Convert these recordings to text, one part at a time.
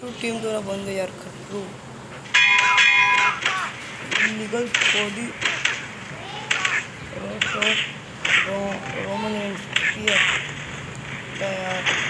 Team दोनों बन गई यार खतरू लीगल बॉडी रोमन स्पीयर यार?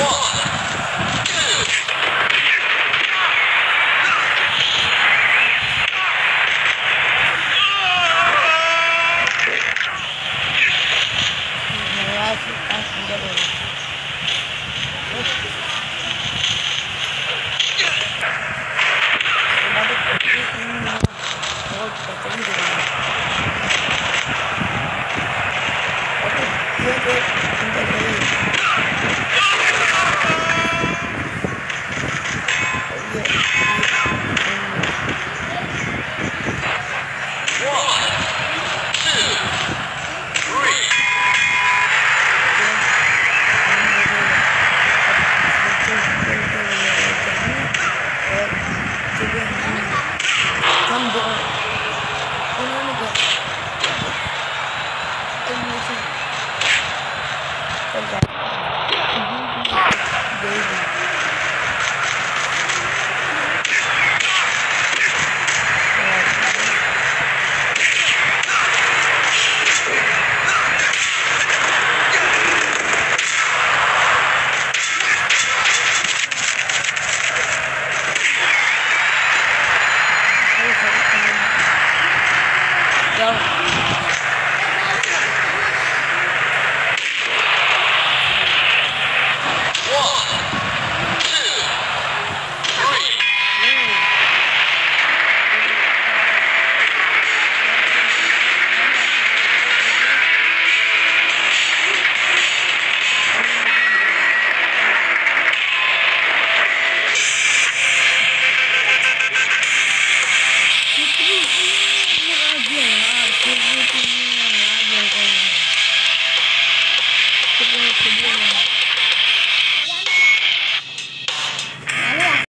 one.